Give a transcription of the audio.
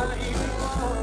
愛は